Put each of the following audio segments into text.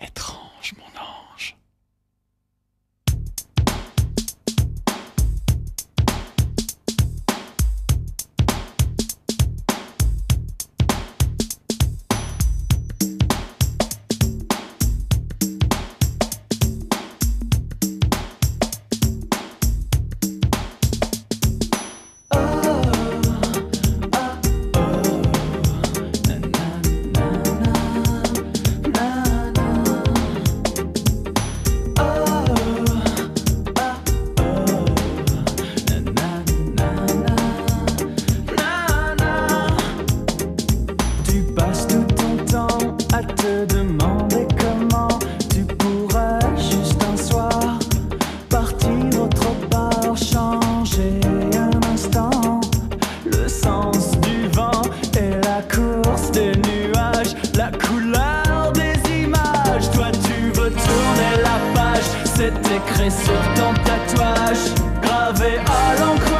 être C'est écrit sur ton tatouage, gravé à l'encre.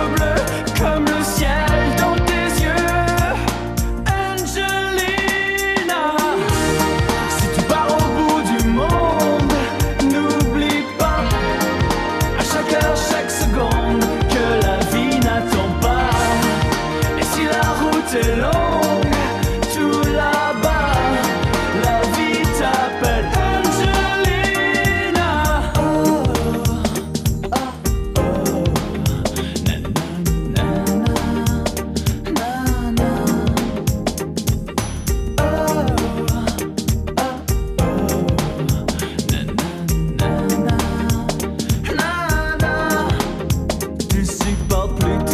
You.